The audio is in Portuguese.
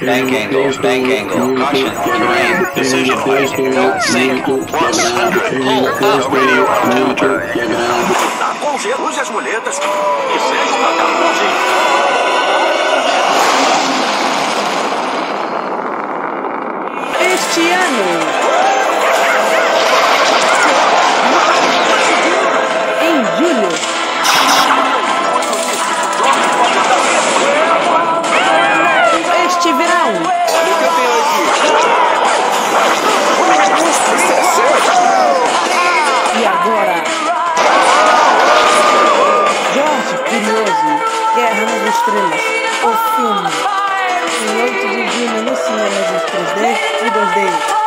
Bank angle, bank angle. Caution, terrain. Decision height, don't sink. 100, pull up radio altimeter. Tá com gelo, use as muletas e seja um macaco Este ano, Guerra nas Estrelas, o filme, em 8 de junho nos cinemas 3D e 2D.